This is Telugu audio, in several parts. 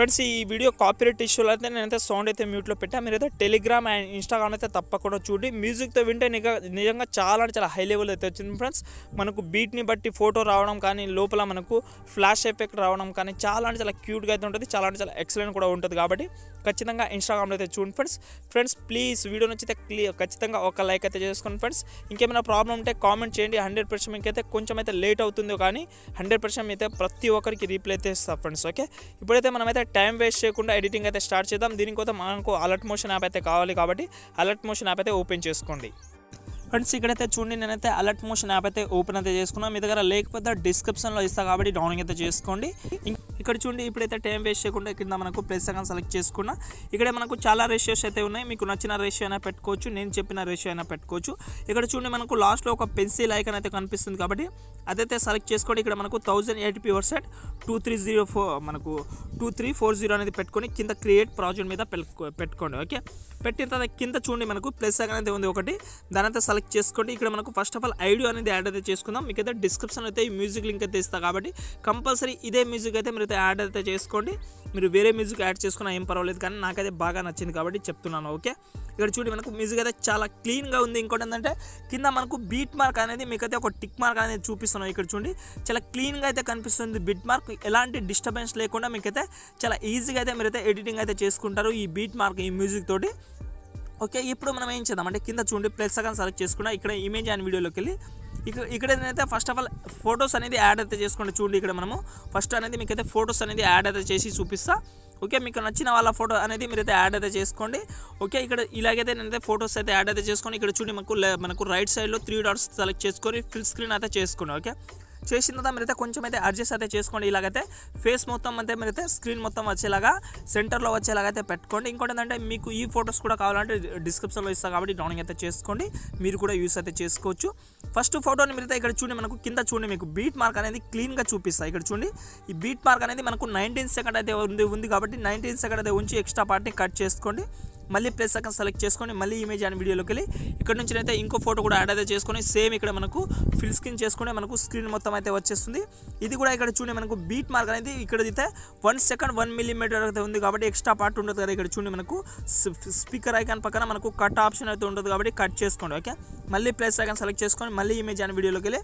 ఫ్రెండ్స్ ఈ వీడియో కాపీరైట్ ఇష్యూలో అయితే నేనైతే సౌండ్ అయితే మ్యూట్లో పెట్టా. మీరైతే టెలిగ్రామ్ అండ్ ఇన్స్టాగ్రామ్ అయితే తప్పకుండా చూడండి. మ్యూజిక్తో వింటే నిజంగా చాలా అంటే చాలా హై లెవెల్ అయితే వచ్చింది ఫ్రెండ్స్ మనకు బీట్ని బట్టి ఫోటో రావడం కానీ లోపల మనకు ఫ్లాష్ ఎఫెక్ట్ రావడం కానీ చాలా అంటే చాలా క్యూట్గా అయితే ఉంటుంది. చాలా అంటే చాలా ఎక్సలెంట్ కూడా ఉంటుంది కాబట్టి ఖచ్చితంగా ఇన్స్టాగ్రామ్లో అయితే చూడండి ఫ్రెండ్స్ ఫ్రెండ్స్ ప్లీజ్ వీడియో నచ్చితే క్లియర్ ఖచ్చితంగా ఒక లైక్ అయితే చేసుకోండి ఫ్రెండ్స్ ఇంకేమైనా ప్రాబ్లం ఉంటే కామెంట్ చేయండి. హండ్రెడ్ పర్సెంట్ మీకైతే కొంచెం అయితే లేట్ అవుతుందో కానీ హండ్రెడ్ పర్సెంట్ అయితే ప్రతి ఒక్కరికి రీప్లై అయితే ఇస్తాం ఫ్రెండ్స్ ఓకే ఇప్పుడైతే మనమైతే టైం వేస్ట్ చేయకుండా ఎడిటింగ్ అయితే స్టార్ట్ చేద్దాం. దీనికోసం మనకు అలర్ట్ మోషన్ యాప్ అయితే కావాలి కాబట్టి అలర్ట్ మోషన్ యాప్ అయితే ఓపెన్ చేసుకోండి. ఫ్రెండ్స్ ఇక్కడైతే చూడండి నేనైతే అలర్ట్ మోషన్ యాప్ అయితే ఓపెన్ అయితే చేసుకున్నాను మీ దగ్గర లేకపోతే డిస్క్రిప్షన్లో ఇస్తా కాబట్టి డౌన్లోడ్ అయితే చేసుకోండి. ఇక్కడ చూడండి ఇప్పుడైతే టైం వేస్ట్ చేయకుండా కింద మనకు ప్లేస్ సగం సెలెక్ట్ చేసుకున్నా. ఇక్కడ మనకు చాలా రేషియోస్ అయితే ఉన్నాయి. మీకు నచ్చిన రేషియో అయినా పెట్టుకోవచ్చు నేను చెప్పిన రేషియో అయినా పెట్టుకోవచ్చు. ఇక్కడ చూడండి మనకు లాస్ట్లో ఒక పెన్సిల్ ఐకన్ అయితే కనిపిస్తుంది కాబట్టి అదైతే సెలెక్ట్ చేసుకోండి. ఇక్కడ మనకు థౌజండ్ ఎయిట్ పి వర్సెట్ టూ త్రీ జీరో ఫోర్ మనకు టూ త్రీ ఫోర్ జీరో అనేది పెట్టుకొని కింద క్రియేట్ ప్రాజెక్ట్ మీద పెట్టుకో- పెట్టుకోండి ఓకే? పెట్టిన తర్వాత కింద చూడండి మనకు ప్లస్ సెకండ్ అయితే ఉంది ఒకటి. దాని అయితే సెలెక్ట్ చేసుకోండి. ఇక్కడ మనకు ఫస్ట్ ఆఫ్ ఆల్ ఐడియో అనేది యాడ్ అయితే చేసుకుందాం. మీకు అయితే డిస్క్రిప్షన్ అయితే ఈ మ్యూజిక్ లింక్ అయితే ఇస్తా కాబట్టి కంపల్సరీ ఇదే మ్యూజిక్ అయితే మీరు అయితే యాడ్ అయితే చేసుకోండి. మీరు వేరే మ్యూజిక్ యాడ్ చేసుకున్నా ఏం పర్వాలేదు కానీ నాకైతే బాగా నచ్చింది కాబట్టి చెప్తున్నాను ఓకే? ఇక్కడ చూడండి మనకు మ్యూజిక్ అయితే చాలా క్లీన్గా ఉంది. ఇంకోటి ఏంటంటే కింద మనకు బీట్ మార్క్ అనేది మీకు అయితే ఒక టిక్ మార్క్ అనేది చూపిస్తున్నాం ఇక్కడ చూడండి. చాలా క్లీన్గా అయితే కనిపిస్తుంది బీట్ మార్క్ ఎలాంటి డిస్టర్బెన్స్ లేకుండా మీకైతే చాలా ఈజీగా అయితే మీరైతే ఎడిటింగ్ అయితే చేసుకుంటారు ఈ బీట్ మార్క్ ఈ మ్యూజిక్ తోటి. ఓకే ఇప్పుడు మనం ఏం చేద్దాం? అంటే కింద చూడండి ప్లస్ సగం సెలెక్ట్ చేసుకున్నా ఇక్కడ ఇమేజ్ అండ్ వీడియోలోకి వెళ్ళి ఇక్కడ ఇక్కడ ఏంటంటే ఫస్ట్ ఆఫ్ ఆల్ ఫొటోస్ అనేది యాడ్ అయితే చేసుకోండి. చూడండి ఇక్కడ మనము ఫస్ట్ అనేది మీకు అయితే ఫొటోస్ అనేది యాడ్ అయితే చేసి చూపిస్తా. ఓకే మీకు నచ్చిన వాళ్ళ ఫోటో అనేది మీరైతే యాడ్ అయితే చేసుకోండి. ఓకే ఇక్కడ ఇలాగైతే నేనైతే ఫొటోస్ అయితే యాడ్ అయితే చేసుకొని ఇక్కడ చూడండి మనకు మనకు రైట్ సైడ్లో త్రీ డాట్స్ సెలెక్ట్ చేసుకొని ఫుల్ స్క్రీన్ అయితే చేసుకోండి ఓకే? చేసిన తర్వాత మీరైతే కొంచెం అయితే అడ్జస్ట్ అయితే చేసుకోండి. ఇలాగైతే ఫేస్ మొత్తం అయితే మీరైతే స్క్రీన్ మొత్తం వచ్చేలాగా సెంటర్లో వచ్చేలాగా అయితే పెట్టుకోండి. ఇంకోటి ఏంటంటే మీకు ఈ ఫొటోస్ కూడా కావాలంటే డిస్క్రిప్షన్లో ఇస్తా కాబట్టి డౌనింగ్ అయితే చేసుకోండి. మీరు కూడా యూస్ అయితే చేసుకోవచ్చు. ఫస్ట్ ఫోటోని మీరైతే ఇక్కడ చూడండి మనకు కింద చూడండి మీకు బీట్ మార్క్ అనేది క్లీన్గా చూపిస్తాయి ఇక్కడ చూడండి ఈ బీట్ మార్క్ అనేది మనకు నైన్టీన్ సెకండ్ అయితే ఉంది ఉంది కాబట్టి నైన్టీన్ సెకండ్ అయితే ఉంచి ఎక్స్ట్రా పార్ట్ని కట్ చేసుకోండి. మళ్ళీ ప్లస్ అక్కడ సెలెక్ట్ చేసుకొని మళ్ళీ ఇమేజ్ అని వీడియోలోకి వెళ్ళి ఇక్కడ నుంచి అయితే ఇంకో ఫోటో కూడా యాడ్ అయితే చేసుకొని సేమ్ ఇక్కడ మనకు ఫిల్ స్క్రీన్ చేసుకుంటే మనకు స్క్రీన్ మొత్తం అయితే వచ్చేస్తుంది. ఇది కూడా ఇక్కడ చూడండి మనకు బీట్ మార్క్ అనేది ఇక్కడ అయితే వన్ సెకండ్ వన్ మిల్లీమీటర్ అయితే ఉంది కాబట్టి ఎక్స్ట్రా పార్ట్ ఉండదు కదా ఇక్కడ చూడండి మనకు. స్పీకర్ ఐకాన్ పక్కన మనకు కట్ ఆప్షన్ అయితే ఉంటుంది కాబట్టి కట్ చేసుకోండి ఓకే మళ్ళీ ప్లస్ ఐకాన్ సెలెక్ట్ చేసుకొని మళ్ళీ ఇమేజ్ అని వీడియోలోకి వెళ్ళి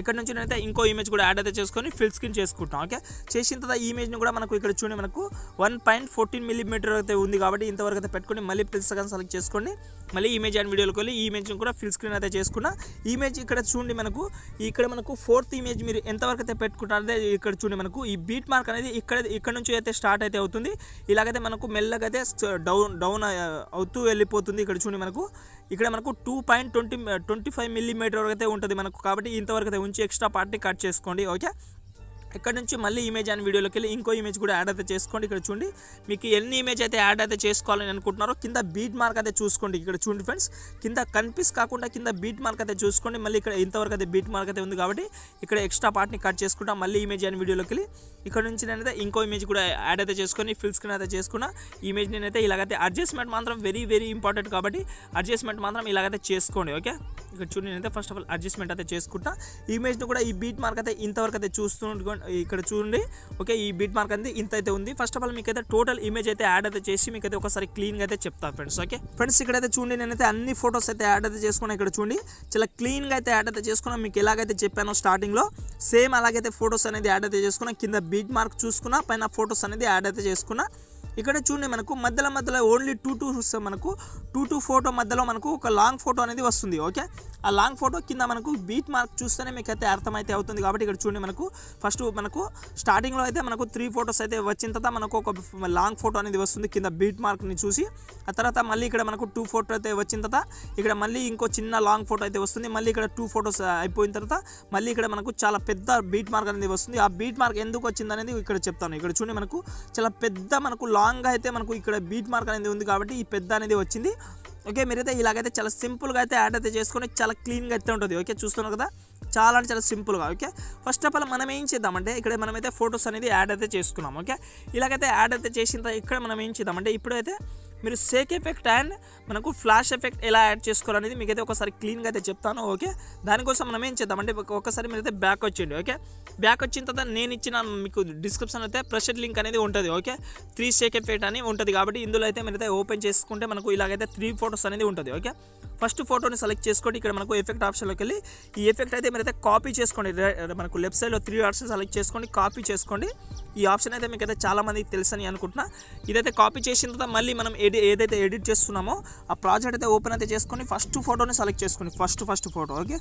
ఇక్కడ నుంచి నేనైతే ఇంకో ఇమేజ్ కూడా యాడ్ అయితే చేసుకొని ఫిల్ స్క్రీన్ చేసుకుంటాం ఓకే చేసిన తర్వాత ఈ ఇమేజ్ని కూడా మనకు ఇక్కడ చూడండి మనకు వన్ పాయింట్ ఫోర్టీన్ మిల్లీమీటర్ అయితే ఉంది కాబట్టి ఇంతవరకు అయితే పెట్టుకొని మళ్ళీ ప్లస్ సెకండ్ సెలెక్ట్ చేసుకోండి మళ్ళీ ఇమేజ్ అండ్ వీడియోలోకి వెళ్ళి ఈ ఇమేజ్ని కూడా ఫిల్ స్క్రీన్ అయితే చేసుకున్నా. ఇమేజ్ ఇక్కడ చూడండి మనకు ఇక్కడ మనకు ఫోర్త్ ఇమేజ్ మీరు ఎంతవరకు అయితే పెట్టుకుంటారో అదే ఇక్కడ చూడండి మనకు ఈ బీట్ మార్క్ అనేది ఇక్కడ ఇక్కడ నుంచి అయితే స్టార్ట్ అయితే అవుతుంది. ఇలాగైతే మనకు మెల్లగా అయితే డౌన్ డౌన్ అవుతూ వెళ్ళిపోతుంది ఇక్కడ చూడండి మనకు. ఇక్కడ మనకు two point twenty twenty five millimetre వరకు అయితే ఉంటుంది మనకు. కాబట్టి ఇంతవరకు అయితే ఉంచి ఎక్స్ట్రా పార్ట్ని కట్ చేసుకోండి ఓకే ఇక్కడ నుంచి మళ్ళీ ఇమేజ్ అండ్ వీడియోలోకి వెళ్ళి ఇంకో ఇమేజ్ కూడా యాడ్ అయితే చేసుకోండి. ఇక్కడ చూడండి మీకు ఎన్ని ఇమేజ్ అయితే యాడ్ అయితే చేసుకోవాలని అనుకుంటున్నారో కింద బీట్ మార్క్ అయితే చూసుకోండి. ఇక్కడ చూడండి ఫ్రెండ్స్ కింద కనిపిస్ కాకుండా కింద బీట్ మార్క్ అయితే చూసుకోండి. మళ్ళీ ఇక్కడ ఇంతవరకు అయితే బీట్ మార్క్ అయితే ఉంది కాబట్టి ఇక్కడ ఎక్స్ట్రా పార్ట్ని కట్ చేసుకుంటా మళ్ళీ ఇమేజ్ అండ్ వీడియోలోకి వెళ్ళి ఇక్కడ నుంచి నేనైతే ఇంకో ఇమేజ్ కూడా యాడ్ అయితే చేసుకొని ఫిల్ స్క్రీన్ అయితే చేసుకున్నా. ఇమేజ్ నేనైతే ఇలాగైతే అడ్జస్ట్మెంట్ మాత్రం వెరీ వెరీ ఇంపార్టెంట్ కాబట్టి అడ్జస్ట్మెంట్ మాత్రం ఇలాగైతే చేసుకోండి ఓకే ఇక్కడ చూడండి నేనైతే ఫస్ట్ ఆఫ్ ఆల్ అడ్జస్ట్మెంట్ అయితే చేసుకుంటా. ఈ ఇమేజ్ని కూడా ఈ బీట్ మార్క్ అయితే ఇంతవరకు అయితే చూస్తూ ఇక్కడ చూడండి. ఓకే ఈ బీట్ మార్క్ అనేది ఇంత అయితే ఉంది. ఫస్ట్ ఆఫ్ ఆల్ మీకు అయితే టోటల్ ఇమేజ్ అయితే యాడ్ అయితే చేసి మీకు అయితే ఒకసారి క్లీన్గా అయితే చెప్తా ఫ్రెండ్స్ ఓకే ఫ్రెండ్స్ ఇక్కడైతే చూడండి నేనైతే అన్ని ఫొటోస్ అయితే యాడ్ అయితే చేసుకున్నా ఇక్కడ చూడండి. చాలా క్లీన్గా అయితే యాడ్ అయితే చేసుకున్నా. మీకు ఎలాగైతే చెప్పానో స్టార్టింగ్లో సేమ్ అలాగైతే ఫొటోస్ అనేది యాడ్ అయితే చేసుకున్నా. కింద బీట్ మార్క్ చూసుకున్నా పైన ఫొటోస్ అనేది యాడ్ అయితే చేసుకున్నా. ఇక్కడ చూడండి మనకు మధ్యలో మధ్యలో ఓన్లీ టూ టూ మనకు టూ టూ ఫోటో మధ్యలో మనకు ఒక లాంగ్ ఫోటో అనేది వస్తుంది. ఓకే ఆ లాంగ్ ఫోటో కింద మనకు బీట్ మార్క్ చూస్తేనే మీకు అయితే అర్థమైతే అవుతుంది కాబట్టి ఇక్కడ చూడండి మనకు ఫస్ట్ మనకు స్టార్టింగ్లో అయితే మనకు త్రీ ఫోటోస్ అయితే వచ్చిన తర్వాత మనకు ఒక లాంగ్ ఫోటో అనేది వస్తుంది కింద బీట్ మార్క్ని చూసి ఆ తర్వాత మళ్ళీ ఇక్కడ మనకు టూ ఫోటో అయితే వచ్చిన తర్వాత ఇక్కడ మళ్ళీ ఇంకో చిన్న లాంగ్ ఫోటో అయితే వస్తుంది. మళ్ళీ ఇక్కడ టూ ఫోటోస్ అయిపోయిన తర్వాత మళ్ళీ ఇక్కడ మనకు చాలా పెద్ద బీట్ మార్క్ అనేది వస్తుంది. ఆ బీట్ మార్క్ ఎందుకు వచ్చింది అనేది ఇక్కడ చెప్తాను. ఇక్కడ చూడండి మనకు చాలా పెద్ద మనకు లాంగ్గా అయితే మనకు ఇక్కడ బీట్ మార్క్ అనేది ఉంది కాబట్టి ఈ పెద్ద అనేది వచ్చింది. ఓకే మీరైతే ఇలాగైతే చాలా సింపుల్గా అయితే యాడ్ అయితే చేసుకొని చాలా క్లీన్గా అయితే ఉంటుంది. ఓకే చూస్తున్నారు కదా? చాలా అంటే చాలా సింపుల్గా ఓకే? ఫస్ట్ ఆఫ్ ఆల్ మనం ఏం చేద్దామంటే ఇక్కడ మనమైతే ఫొటోస్ అనేది యాడ్ అయితే చేసుకున్నాం ఓకే? ఇలాగైతే యాడ్ అయితే చేసిన తర్వాత ఇక్కడ మనం ఏం చేద్దామంటే ఇప్పుడైతే మీరు సేక్ ఎఫెక్ట్ అండ్ మనకు ఫ్లాష్ ఎఫెక్ట్ ఎలా యాడ్ చేసుకోవాలనేది మీకైతే ఒకసారి క్లీన్గా అయితే చెప్తాను ఓకే దానికోసం మనం ఏం చేద్దామంటే అంటే ఒకసారి మీరైతే బ్యాక్ వచ్చేయండి ఓకే బ్యాక్ వచ్చిన తర్వాత నేను ఇచ్చిన మీకు డిస్క్రిప్షన్ అయితే ప్రెషర్ లింక్ అనేది ఉంటుంది ఓకే త్రీ షేక్ ఎఫెక్ట్ అని ఉంటుంది కాబట్టి ఇందులో అయితే మీరైతే ఓపెన్ చేసుకుంటే మనకు ఇలాగైతే త్రీ ఫోటోస్ అనేది ఉంటుంది ఓకే ఫస్ట్ ఫోటోని సెలెక్ట్ చేసుకోండి ఇక్కడ మనకు ఎఫెక్ట్ ఆప్షన్లోకి వెళ్ళి ఈ ఎఫెక్ట్ అయితే మీరైతే కాపీ చేసుకోండి. మనకు లెఫ్ట్ సైడ్లో త్రీ ఆప్షన్ సెలెక్ట్ చేసుకోండి కాపీ చేసుకోండి. ఈ ఆప్షన్ అయితే మీకు అయితే చాలామందికి తెలుసని అనుకుంటున్నా. ఇదైతే కాపీ చేసిన తర్వాత మళ్ళీ మనం ఎడి ఏదైతే ఎడిట్ చేస్తున్నామో ఆ ప్రాజెక్ట్ అయితే ఓపెన్ అయితే చేసుకొని ఫస్ట్ ఫోటోని సెలెక్ట్ చేసుకోండి ఫస్ట్ ఫస్ట్ ఫోటో ఓకే?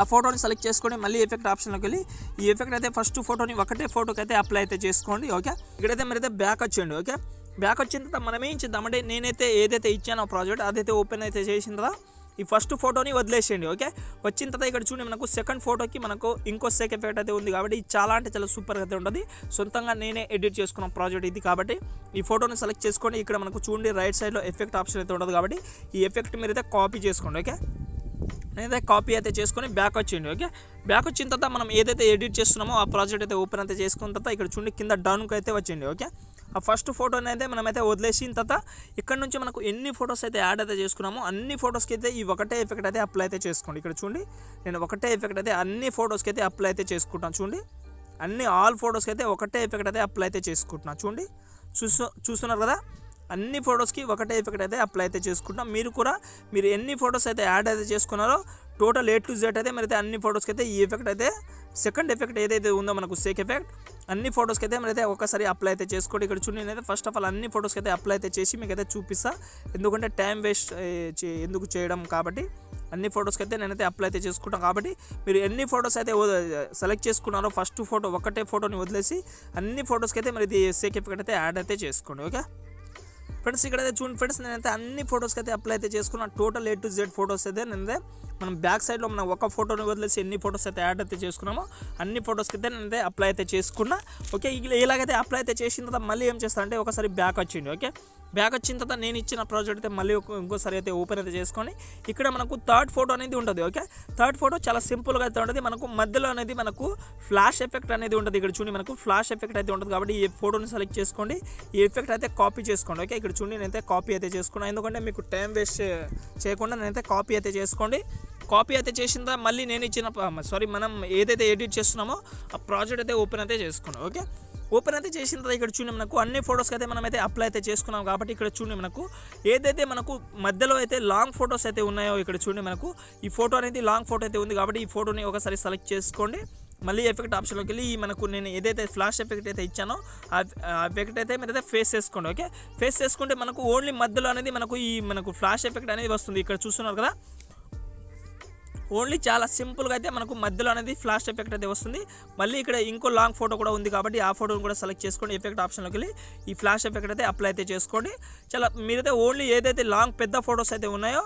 ఆ ఫోటోని సెలెక్ట్ చేసుకొని మళ్ళీ ఎఫెక్ట్ ఆప్షన్లోకి వెళ్ళి ఈ ఎఫెక్ట్ అయితే ఫస్ట్ ఫోటోని ఒకటే ఫోటోకి అయితే అప్లై అయితే చేసుకోండి ఓకే? ఇక్కడైతే మీరైతే బ్యాక్ వచ్చేయండి ఓకే? బ్యాక్ వచ్చిన తర్వాత మనం ఏం చేద్దాం అంటే నేనైతే ఏదైతే ఇచ్చానో ప్రాజెక్ట్ అదైతే ఓపెన్ అయితే చేసిన తర్వాత ఈ ఫస్ట్ ఫోటోని వదిలేసేయండి ఓకే? వచ్చిన తర్వాత ఇక్కడ చూడండి మనకు సెకండ్ ఫోటోకి మనకు ఇంకో సెక్ ఎఫెక్ట్ అయితే ఉంది కాబట్టి చాలా అంటే చాలా సూపర్గా అయితే ఉంటుంది. సొంతంగా నేనే ఎడిట్ చేసుకున్న ప్రాజెక్ట్ ఇది కాబట్టి ఈ ఫోటోని సెలెక్ట్ చేసుకోండి. ఇక్కడ మనకు చూడండి రైట్ సైడ్లో ఎఫెక్ట్ ఆప్షన్ అయితే ఉండదు కాబట్టి ఈ ఎఫెక్ట్ మీరైతే కాపీ చేసుకోండి ఓకే? నేనైతే కాపీ అయితే చేసుకొని బ్యాక్ వచ్చేయండి ఓకే? బ్యాక్ వచ్చిన తర్వాత మనం ఏదైతే ఎడిట్ చేస్తున్నామో ఆ ప్రాజెక్ట్ అయితే ఓపెన్ అయితే చేసుకున్న తర్వాత ఇక్కడ చూడండి కింద డౌన్కి అయితే వచ్చేయండి ఓకే? ఆ ఫస్ట్ ఫోటోని అయితే మనమైతే వదిలేసిన తర్వాత ఇక్కడ నుంచి మనకు ఎన్ని ఫొటోస్ అయితే యాడ్ అయితే చేసుకున్నామో అన్ని ఫొటోస్కి అయితే ఈ ఒకటే ఎఫెక్ట్ అయితే అప్లై అయితే చేసుకోండి. ఇక్కడ చూడండి నేను ఒకటే ఎఫెక్ట్ అయితే అన్ని ఫొటోస్కి అయితే అప్లై అయితే చేసుకుంటాను చూడండి అన్ని ఆల్ ఫొటోస్కి అయితే ఒకటే ఎఫెక్ట్ అయితే అప్లై అయితే చేసుకుంటున్నాను చూడండి చూసు చూస్తున్నారు కదా? అన్ని ఫొటోస్కి ఒకటే ఎఫెక్ట్ అయితే అప్లై అయితే చేసుకుంటాం మీరు కూడా మీరు ఎన్ని ఫొటోస్ అయితే యాడ్ అయితే చేసుకున్నారో టోటల్ ఏ టు జెడ్ అయితే మీరైతే అన్ని ఫొటోస్కి అయితే ఈ ఎఫెక్ట్ అయితే సెకండ్ ఎఫెక్ట్ ఏదైతే ఉందో మనకు సేక్ ఎఫెక్ట్ అన్ని ఫొటోస్కి అయితే మీరైతే ఒకసారి అప్లై అయితే చేసుకోండి. ఇక్కడ చూడండి నేనైతే ఫస్ట్ ఆఫ్ ఆల్ అన్ని ఫొటోస్కి అయితే అప్లై అయితే చేసి మీకు అయితే చూపిస్తా. ఎందుకంటే టైం వేస్ట్ ఎందుకు చేయడం కాబట్టి అన్ని ఫొటోస్కి అయితే నేనైతే అప్లై అయితే చేసుకుంటాను. కాబట్టి మీరు ఎన్ని ఫొటోస్ అయితే సెలెక్ట్ చేసుకున్నారో ఫస్ట్ ఫోటో ఒకటే ఫోటోని వదిలేసి అన్ని ఫొటోస్కి అయితే మరి ఇది సేక్ ఎఫెక్ట్ అయితే యాడ్ అయితే చేసుకోండి ఓకే ఫ్రెండ్స్ ఇక్కడ అయితే చూడండి ఫ్రెండ్స్ నేనైతే అన్ని ఫొటోస్కి అయితే అప్లై అయితే చేసుకున్నా. Total A to Z photos అయితే నేనైతే మనం బ్యాక్ సైడ్లో మనం ఒక ఫోటోని వదిలేసి ఎన్ని ఫొటోస్ అయితే యాడ్ అయితే చేసుకున్నామో అన్ని ఫొటోస్కి అయితే నేనైతే అప్లై అయితే చేసుకున్నా. ఓకే ఇలాగైతే అప్లై అయితే చేసిన తర్వాత మళ్ళీ ఏం చేస్తానంటే ఒకసారి బ్యాక్ వచ్చింది ఓకే బ్యాక్ వచ్చిన తర్వాత నేను ఇచ్చిన ప్రాజెక్ట్ అయితే మళ్ళీ ఇంకోసారి అయితే ఓపెన్ అయితే చేసుకొని ఇక్కడ మనకు థర్డ్ ఫోటో అనేది ఉంటుంది ఓకే థర్డ్ ఫోటో చాలా సింపుల్గా అయితే ఉంటుంది. మనకు మధ్యలో అనేది మనకు ఫ్లాష్ ఎఫెక్ట్ అనేది ఉంటుంది. ఇక్కడ చూడండి మనకు ఫ్లాష్ ఎఫెక్ట్ అయితే ఉంటుంది కాబట్టి ఈ ఫోటోని సెలెక్ట్ చేసుకోండి. ఈ ఎఫెక్ట్ అయితే కాపీ చేసుకోండి ఓకే ఇక్కడ చూడండి నేనైతే కాపీ అయితే చేసుకున్నాను ఎందుకంటే మీకు టైం వేస్ట్ చేయకుండా నేనైతే కాపీ అయితే చేసుకోండి. కాపీ అయితే చేసిన తర్వాత మళ్ళీ నేను ఇచ్చిన సారీ మనం ఏదైతే ఎడిట్ చేస్తున్నామో ఆ ప్రాజెక్ట్ అయితే ఓపెన్ అయితే చేసుకున్నాం ఓకే ఓపెన్ అయితే చేసిన తర్వాత ఇక్కడ చూడండి మనకు. అన్ని ఫొటోస్కి అయితే మనం అయితే అప్లై అయితే చేసుకున్నాం కాబట్టి ఇక్కడ చూడండి మనకు. ఏదైతే మనకు మధ్యలో అయితే లాంగ్ ఫొటోస్ అయితే ఉన్నాయో ఇక్కడ చూడండి మనకు. ఈ ఫోటో అనేది లాంగ్ ఫోటో అయితే ఉంది కాబట్టి ఈ ఫోటోని ఒకసారి సెలెక్ట్ చేసుకోండి. మళ్ళీ ఎఫెక్ట్ ఆప్షన్లోకి వెళ్ళి ఈ మనకు నేను ఏదైతే ఫ్లాష్ ఎఫెక్ట్ అయితే ఇచ్చానో ఆ ఆ ఎఫెక్ట్ అయితే మీరైతే ఫేస్ చేసుకోండి ఓకే? ఫేస్ చేసుకుంటే మనకు ఓన్లీ మధ్యలో అనేది మనకు ఈ మనకు ఫ్లాష్ ఎఫెక్ట్ అనేది వస్తుంది. ఇక్కడ చూస్తున్నారు కదా? ఓన్లీ చాలా సింపుల్గా అయితే మనకు మధ్యలో అనేది ఫ్లాష్ ఎఫెక్ట్ అయితే వస్తుంది. మళ్ళీ ఇక్కడ ఇంకో లాంగ్ ఫోటో కూడా ఉంది కాబట్టి ఆ ఫోటోని కూడా సెలెక్ట్ చేసుకోండి ఎఫెక్ట్ ఆప్షన్లోకి వెళ్ళి ఈ ఫ్లాష్ ఎఫెక్ట్ అయితే అప్లై అయితే చేసుకోండి. చాలా మీరైతే ఓన్లీ ఏదైతే లాంగ్ పెద్ద ఫొటోస్ అయితే ఉన్నాయో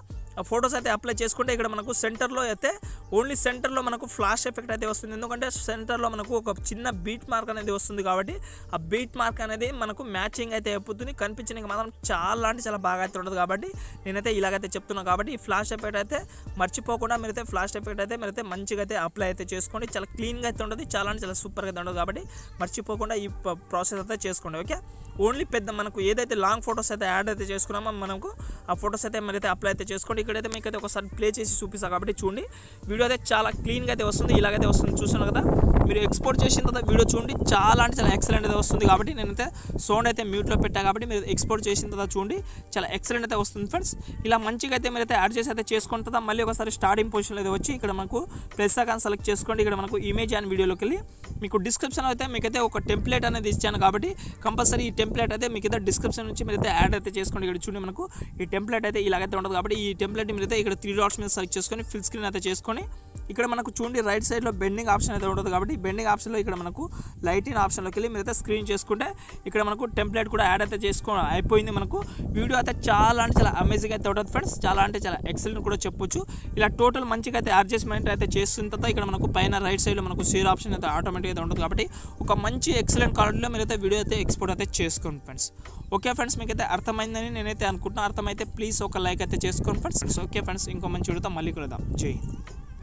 ఫొటోస్ అయితే అప్లై చేసుకుంటే ఇక్కడ మనకు సెంటర్లో అయితే ఓన్లీ సెంటర్లో మనకు ఫ్లాష్ ఎఫెక్ట్ అయితే వస్తుంది. ఎందుకంటే సెంటర్లో మనకు ఒక చిన్న బీట్ మార్క్ అనేది వస్తుంది కాబట్టి ఆ బీట్ మార్క్ అనేది మనకు మ్యాచింగ్ అయితే అయిపోతుంది. కనిపించడానికి మాత్రం చాలా అంటే చాలా బాగా అయితే ఉండదు కాబట్టి నేనైతే ఇలాగైతే చెప్తున్నాను కాబట్టి ఈ ఫ్లాష్ ఎఫెక్ట్ అయితే మర్చిపోకుండా మీరైతే ఫ్లాష్ ఎఫెక్ట్ అయితే మీరైతే మంచిగా అయితే అప్లై అయితే చేసుకోండి. చాలా క్లీన్గా అయితే ఉండదు చాలా అంటే చాలా సూపర్గా అయితే ఉండదు కాబట్టి మర్చిపోకుండా ఈ ప్రాసెస్ అయితే చేసుకోండి ఓకే? ఓన్లీ పెద్ద మనకు ఏదైతే లాంగ్ ఫొటోస్ అయితే యాడ్ అయితే చేసుకున్నామో మనకు ఆ ఫొటోస్ అయితే మీరైతే అప్లై అయితే చేసుకోండి. ఇక్కడైతే మీకు అయితే ఒకసారి ప్లే చేసి చూపిస్తాను కాబట్టి చూడండి వీడియో అయితే చాలా క్లీన్గా అయితే వస్తుంది ఇలాగైతే వస్తుంది. చూసాను కదా మీరు ఎక్స్పోర్ట్ చేసిన తర్వాత వీడియో చూడండి చాలా అంటే చాలా ఎక్సలెంట్ అయితే వస్తుంది. కాబట్టి నేనైతే సౌండ్ అయితే మ్యూట్లో పెట్టా. కాబట్టి మీరు ఎక్స్పోర్ట్ చేసిన తర్వాత చూడండి చాలా ఎక్సలెంట్ అయితే వస్తుంది ఫ్రెండ్స్ ఇలా మంచిగా అయితే మీరైతే యాడ్ చేసి అయితే చేసుకున్న తర్వాత మళ్ళీ ఒకసారి స్టార్టింగ్ పొజిషన్లో అయితే వచ్చి ఇక్కడ మనకు ప్లస్ అకాన్ సెలెక్ట్ చేసుకోండి. ఇక్కడ మనకు ఇమేజ్ అండ్ వీడియోలోకి వెళ్ళి మీకు డిస్క్రిప్షన్ అయితే మీకైతే ఒక టెంప్లెట్ అనేది ఇచ్చాను. కాబట్టి కంపల్సరీ ఈ టెంప్లెట్ అయితే మీకు అయితే డిస్క్రిప్షన్ నుంచి మీరైతే యాడ్ అయితే చేసుకోండి. ఇక్కడ చూడండి మనకు ఈ టెంప్లెట్ అయితే ఇలాగైతే ఉండదు కాబట్టి ఈ టెంప్లెట్ అయితే ఇక్కడ త్రీ డాట్స్ మీద సెలెక్ట్ చేసుకొని ఫిల్ స్క్రీన్ అయితే చేసుకొని ఇక్కడ మనకు చూడండి రైట్ సైడ్లో బెండింగ్ ఆప్షన్ అయితే ఉంటుంది కాబట్టి బెండింగ్ ఆప్షన్లో ఇక్కడ మనకు లైటింగ్ ఆప్షన్లోకి వెళ్ళి మీరైతే స్క్రీన్ చేసుకుంటే ఇక్కడ మనకు టెంప్లెట్ కూడా యాడ్ అయితే చేసుకో అయిపోయింది మనకు. వీడియో అయితే చాలా అంటే చాలా అమేజింగ్ అయితే ఉంటుంది ఫ్రెండ్స్ చాలా అంటే చాలా ఎక్సలెంట్ కూడా చెప్పొచ్చు. ఇలా టోటల్ మంచిగా అయితే అడ్జస్ట్మెంట్ అయితే చేసిన తర్వాత ఇక్కడ మనకు పైన రైట్ సైడ్లో మనకు షేర్ ఆప్షన్ అయితే ఆటోమేటిక్గా అయితే ఉంటుంది కాబట్టి ఒక మంచి ఎక్సలెంట్ క్వాలిటీలో మీరైతే వీడియో అయితే ఎక్స్పోర్ట్ అయితే చేసుకోండి ఫ్రెండ్స్ ఓకే ఫ్రెండ్స్ మీకైతే అర్థమైందని నేనైతే అనుకుంటున్నా. అర్థమైతే ప్లీజ్ ఒక లైక్ అయితే చేసుకోండి ఫ్రెండ్స్ ఓకే ఫ్రెండ్స్ ఇంకో మంచి చూడతాం మళ్ళీ కలుద్దాం. జై హింద్.